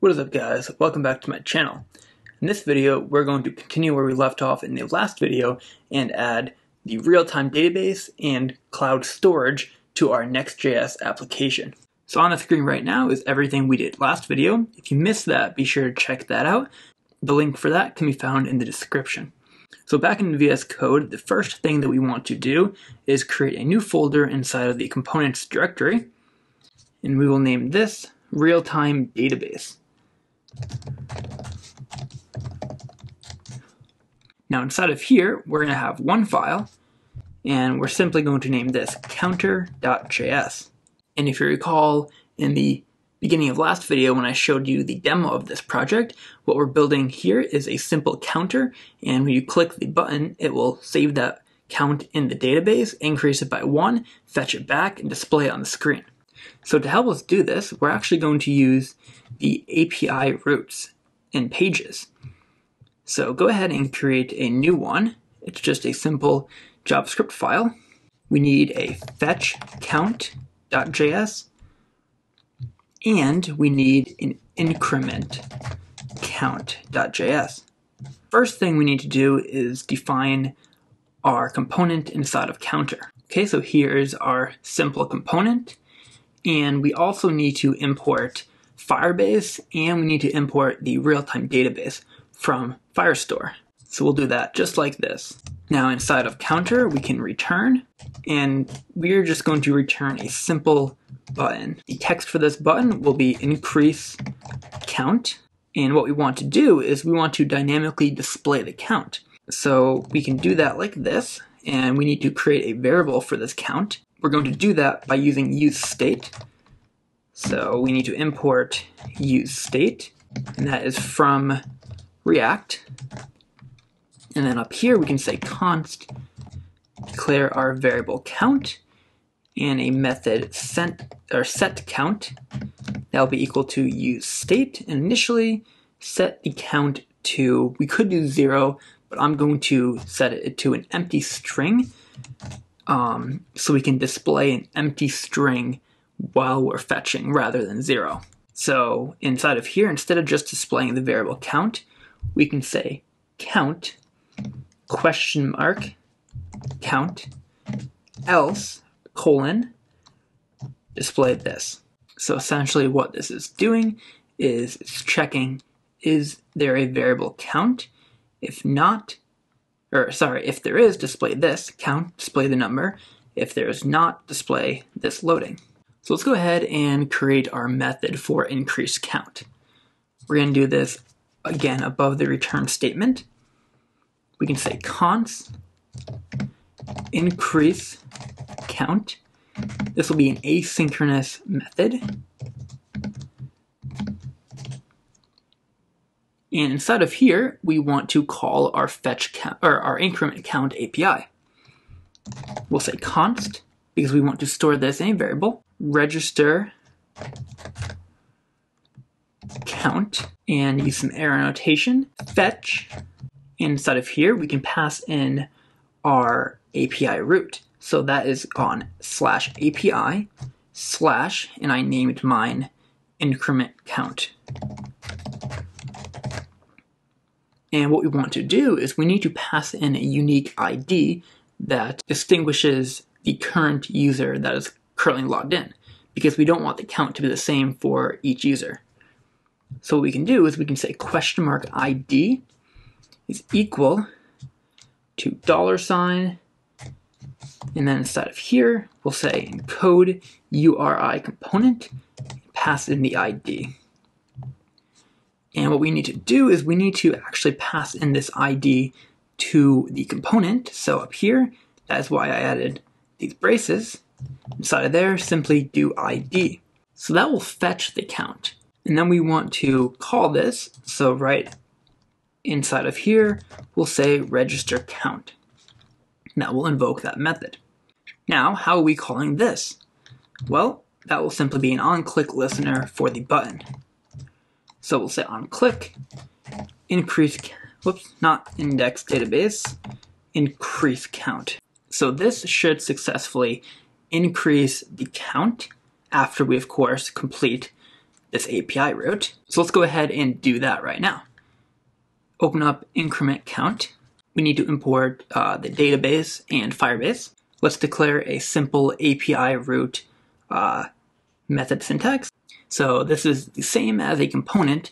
What is up guys, welcome back to my channel. In this video, we're going to continue where we left off in the last video and add the real-time database and cloud storage to our Next.js application. So on the screen right now is everything we did last video. If you missed that, be sure to check that out. The link for that can be found in the description. So back in VS Code, the first thing that we want to do is create a new folder inside of the components directory, and we will name this real-time database. Now inside of here, we're going to have one file, and we're simply going to name this counter.js. And if you recall, in the beginning of last video when I showed you the demo of this project, what we're building here is a simple counter, and when you click the button, it will save that count in the database, increase it by one, fetch it back, and display it on the screen. So to help us do this, we're actually going to use the API routes in pages. So go ahead and create a new one. It's just a simple JavaScript file. We need a fetch count.js and we need an increment count.js. First thing we need to do is define our component inside of counter. Okay, so here's our simple component. And we also need to import Firebase and we need to import the real-time database from Firestore. So we'll do that just like this. Now inside of counter, we can return and we're just going to return a simple button. The text for this button will be increase count. And what we want to do is we want to dynamically display the count. So we can do that like this, and we need to create a variable for this count. We're going to do that by using use state. So we need to import use state, and that is from React. And then up here we can say const declare our variable count and a method set or set count that will be equal to use state and initially set the count to we could do zero but I'm going to set it to an empty string um, so we can display an empty string while we're fetching rather than zero. So inside of here, instead of just displaying the variable count, we can say count question mark count else colon display this. So essentially what this is doing is it's checking is there a variable count if not, or sorry, if there is, display this, count, display the number. If there is not, display this loading. So let's go ahead and create our method for increase count. We're going to do this again above the return statement. We can say const increase count. This will be an asynchronous method. And inside of here, we want to call our fetch count, or our increment count API. We'll say const, because we want to store this in a variable, register count, and use some arrow notation, fetch. Inside of here, we can pass in our API route. So that is on slash API slash, and I named mine increment count. And what we want to do is we need to pass in a unique ID that distinguishes the current user that is currently logged in because we don't want the count to be the same for each user. So what we can do is we can say question mark ID is equal to dollar sign and then inside of here we'll say encode URI component pass in the ID. And what we need to do is we need to actually pass in this ID to the component. So up here, that's why I added these braces. Inside of there, simply do ID. So that will fetch the count. And then we want to call this. So right inside of here, we'll say register count. That will invoke that method. Now, how are we calling this? Well, that will simply be an on-click listener for the button. So we'll say on click, increase, whoops, not index database, increase count. So this should successfully increase the count after we, of course, complete this API route. So let's go ahead and do that right now. Open up increment count. We need to import uh, the database and Firebase. Let's declare a simple API route uh, method syntax. So this is the same as a component,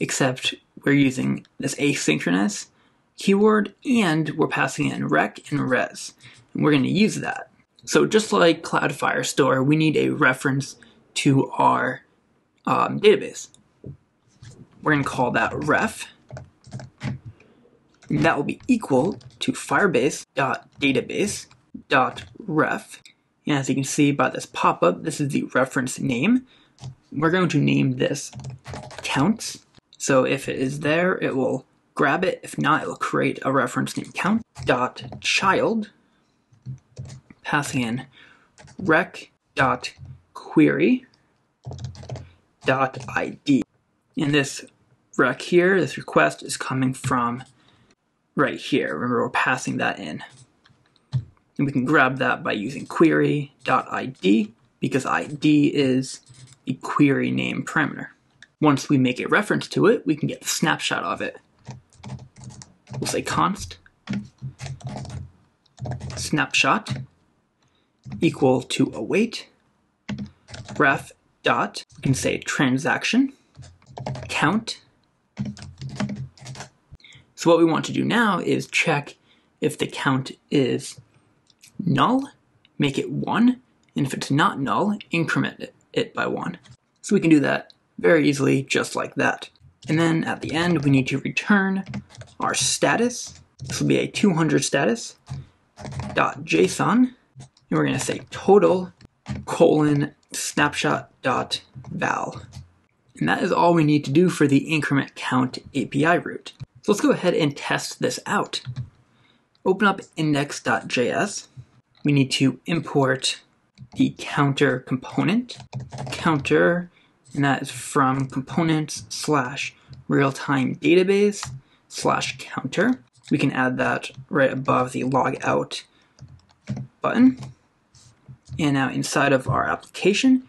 except we're using this asynchronous keyword and we're passing in req and res. And we're going to use that. So just like Cloud Firestore, we need a reference to our um, database. We're going to call that ref. And that will be equal to firebase.database.ref. And as you can see by this pop-up, this is the reference name. We're going to name this counts. So if it is there, it will grab it. If not, it will create a reference named count dot child, passing in req dot query dot id. And this req here, this request is coming from right here. Remember, we're passing that in. And we can grab that by using query.id because id is the query name parameter. Once we make a reference to it, we can get the snapshot of it. We'll say const snapshot equal to await ref dot, we can say transaction count. So what we want to do now is check if the count is null, make it 1, and if it's not null, increment it by 1. So we can do that very easily, just like that. And then at the end, we need to return our status. This will be a 200 status dot JSON, and we're going to say total colon snapshot dot val. And that is all we need to do for the increment count API route. So let's go ahead and test this out. Open up index.js we need to import the counter component. Counter, and that is from components slash real-time database slash counter. We can add that right above the log out button. And now inside of our application,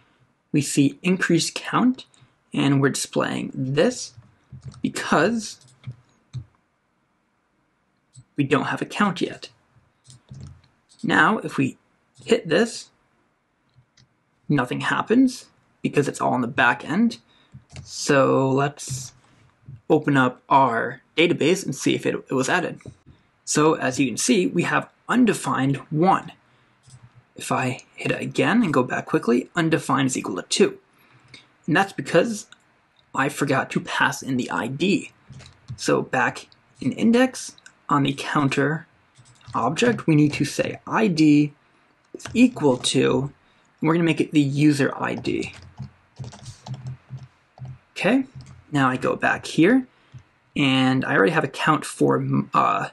we see increase count, and we're displaying this because we don't have a count yet. Now, if we hit this, nothing happens because it's all on the back end. So let's open up our database and see if it, it was added. So as you can see, we have undefined 1. If I hit it again and go back quickly, undefined is equal to 2. And that's because I forgot to pass in the ID. So back in index, on the counter object, we need to say ID is equal to, we're going to make it the user ID. Okay, now I go back here, and I already have a count for uh,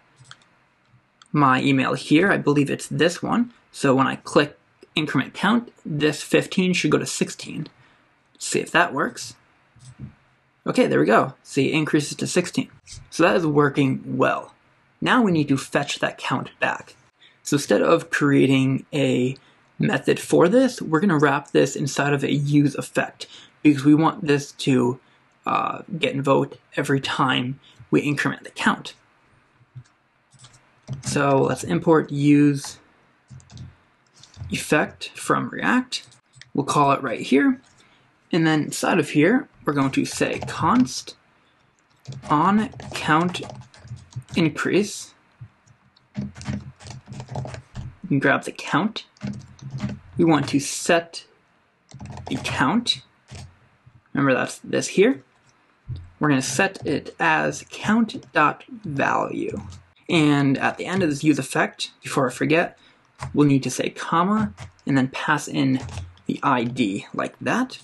my email here. I believe it's this one. So when I click increment count, this 15 should go to 16. Let's see if that works. Okay, there we go. See, it increases to 16. So that is working well. Now we need to fetch that count back. So instead of creating a method for this, we're going to wrap this inside of a use effect because we want this to uh, get invoked every time we increment the count. So let's import use effect from React. We'll call it right here. And then inside of here, we're going to say const on count increase. You can grab the count. We want to set the count. Remember that's this here. We're going to set it as count.value. And at the end of this use effect, before I forget, we'll need to say comma and then pass in the ID like that.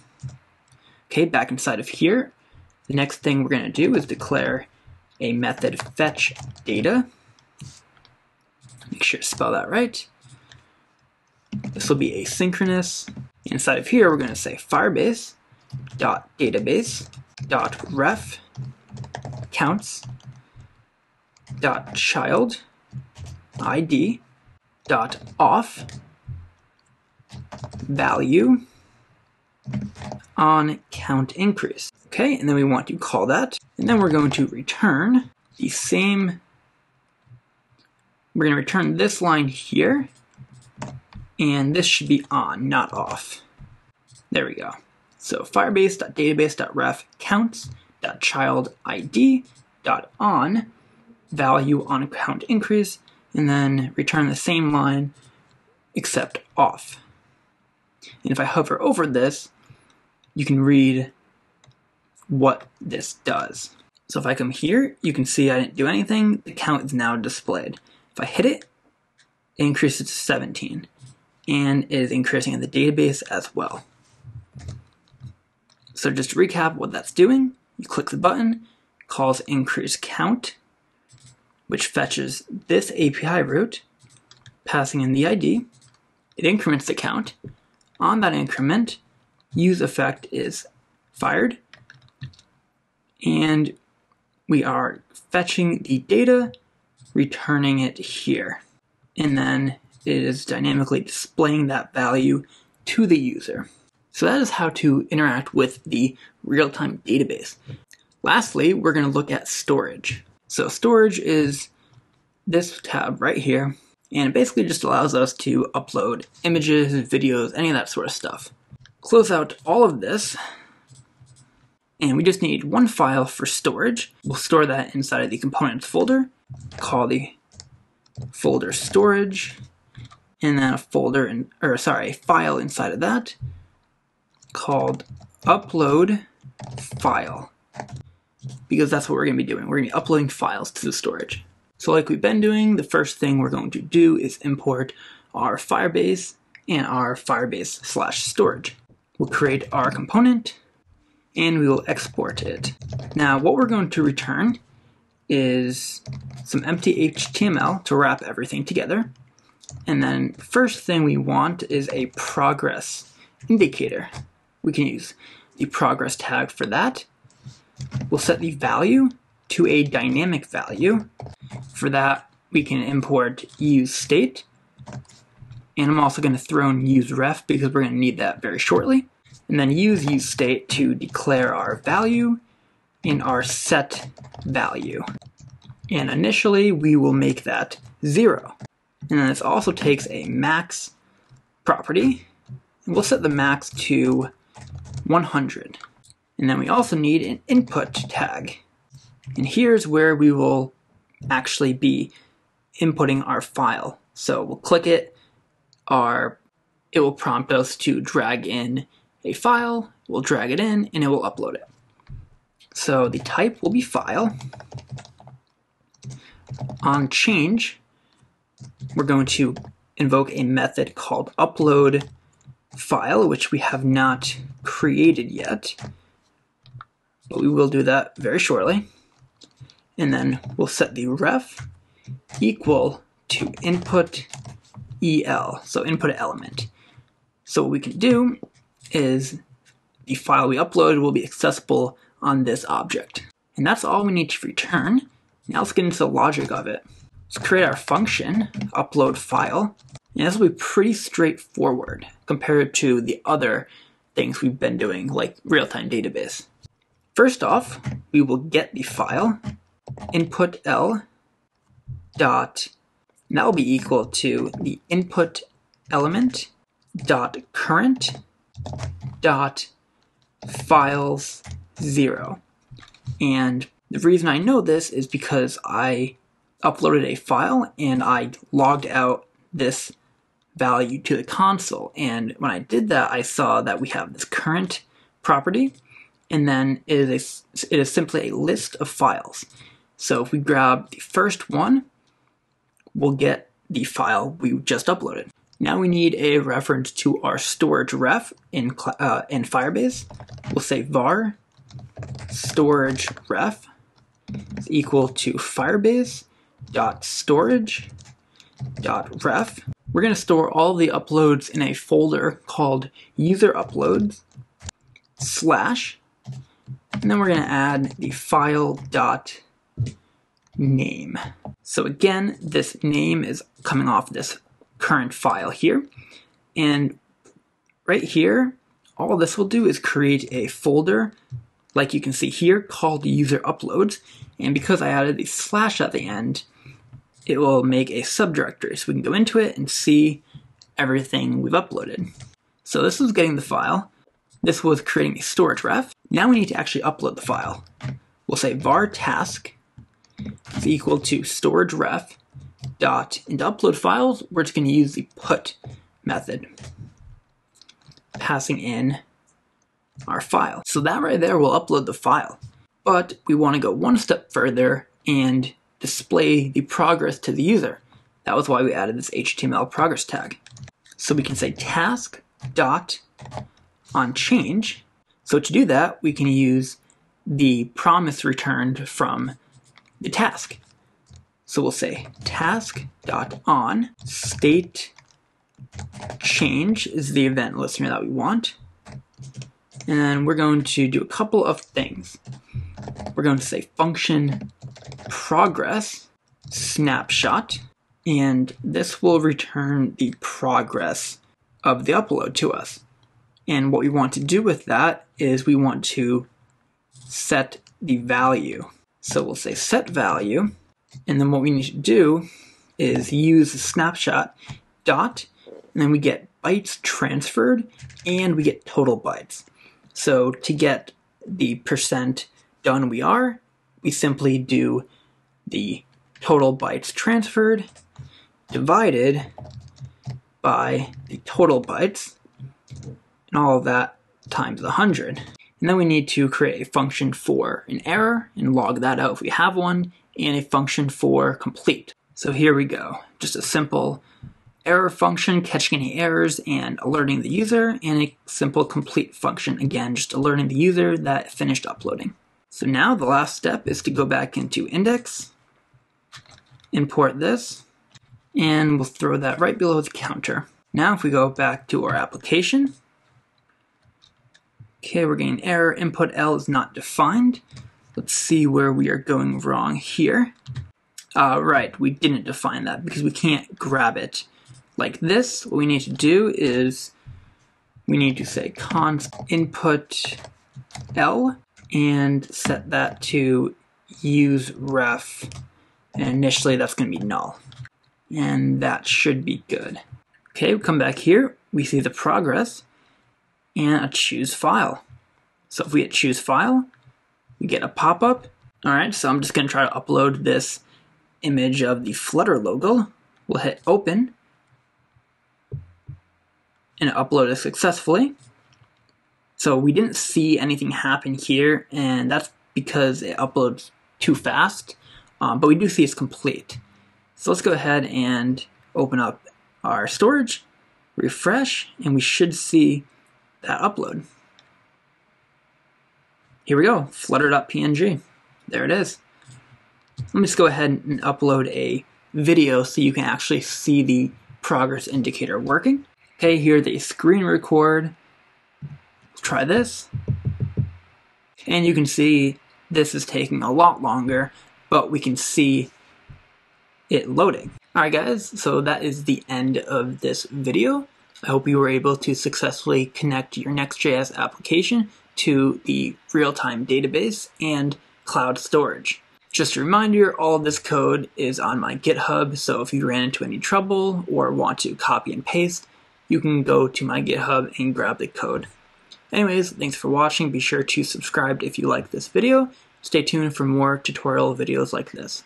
Okay, back inside of here, the next thing we're going to do is declare a method fetch data. Make sure to spell that right. This will be asynchronous. Inside of here, we're going to say firebase dot database dot ref counts dot child id dot off value on count increase. Okay, and then we want to call that, and then we're going to return the same, we're going to return this line here, and this should be on, not off. There we go. So firebase.database.ref counts.child ID on value on count increase, and then return the same line except off. And if I hover over this, you can read what this does. So if I come here, you can see I didn't do anything. The count is now displayed. If I hit it, it increases to 17 and is increasing in the database as well. So just to recap what that's doing, you click the button, calls increase count, which fetches this API route, passing in the ID. It increments the count. On that increment, use effect is fired, and we are fetching the data, returning it here. And then it is dynamically displaying that value to the user. So that is how to interact with the real-time database. Lastly, we're going to look at storage. So storage is this tab right here, and it basically just allows us to upload images, videos, any of that sort of stuff. Close out all of this, and we just need one file for storage. We'll store that inside of the components folder, call the folder storage, and then a folder, in, or sorry, a file inside of that called upload file because that's what we're going to be doing. We're going to be uploading files to the storage. So like we've been doing, the first thing we're going to do is import our Firebase and our Firebase slash storage. We'll create our component and we will export it. Now what we're going to return is some empty HTML to wrap everything together. And then first thing we want is a progress indicator. We can use the progress tag for that. We'll set the value to a dynamic value. For that, we can import use state. And I'm also going to throw in use ref because we're going to need that very shortly and then use use state to declare our value in our set value. And initially we will make that zero. And then this also takes a max property. And we'll set the max to 100. And then we also need an input tag. And here's where we will actually be inputting our file. So we'll click it, our it will prompt us to drag in a file, we'll drag it in, and it will upload it. So the type will be file. On change, we're going to invoke a method called upload file, which we have not created yet, but we will do that very shortly. And then we'll set the ref equal to input el, so input element. So what we can do is the file we uploaded will be accessible on this object. And that's all we need to return. Now let's get into the logic of it. Let's create our function, upload file. And this will be pretty straightforward compared to the other things we've been doing, like real-time database. First off, we will get the file, input L dot, that will be equal to the input element dot current dot files zero. And the reason I know this is because I uploaded a file and I logged out this value to the console. And when I did that, I saw that we have this current property, and then it is, a, it is simply a list of files. So if we grab the first one, we'll get the file we just uploaded. Now we need a reference to our storage ref in, uh, in Firebase. We'll say var storage ref is equal to firebase dot storage dot ref. We're going to store all the uploads in a folder called user uploads slash, and then we're going to add the file dot name. So again, this name is coming off this current file here. And right here, All this will do is create a folder, like you can see here, called user uploads. And because I added a slash at the end, it will make a subdirectory. So we can go into it and see everything we've uploaded. So this was getting the file. This was creating a storage ref. Now we need to actually upload the file. We'll say var task is equal to storage ref dot into upload files. We're just going to use the put method, passing in our file. So that right there will upload the file. But we want to go one step further and display the progress to the user. That was why we added this HTML progress tag. So we can say task dot on change. So to do that, we can use the promise returned from the task. So we'll say task dot on state change is the event listener that we want. And we're going to do a couple of things. We're going to say function progress snapshot, and this will return the progress of the upload to us. And what we want to do with that is we want to set the value. So we'll say set value, and then what we need to do is use the snapshot dot, and then we get bytes transferred, and we get total bytes. So to get the percent done we are, we simply do the total bytes transferred divided by the total bytes, and all of that times 100. And then we need to create a function for an error and log that out if we have one, and a function for complete. So here we go. Just a simple error function catching any errors and alerting the user, and a simple complete function, again, just alerting the user that finished uploading. So now the last step is to go back into index, import this, and we'll throw that right below the counter. Now if we go back to our application, okay, we're getting error, input L is not defined. Let's see where we are going wrong here. Uh, right, we didn't define that because we can't grab it like this. What we need to do is we need to say const input L and set that to use ref. And initially that's going to be null and that should be good. Okay, we come back here, we see the progress, and a choose file. So if we hit choose file, we get a pop-up. All right, so I'm just gonna try to upload this image of the Flutter logo. We'll hit open, and upload it uploaded successfully. So we didn't see anything happen here, and that's because it uploads too fast, um, but we do see it's complete. So let's go ahead and open up our storage, refresh, and we should see that upload. Here we go, flutter.png. There it is. Let me just go ahead and upload a video so you can actually see the progress indicator working. Okay, here the screen record. Let's try this. And you can see this is taking a lot longer, but we can see it loading. Alright guys, so that is the end of this video. I hope you were able to successfully connect your Next.js application to the real-time database and cloud storage. Just a reminder, all this code is on my GitHub, so if you ran into any trouble or want to copy and paste, you can go to my GitHub and grab the code. Anyways, thanks for watching. Be sure to subscribe if you like this video. Stay tuned for more tutorial videos like this.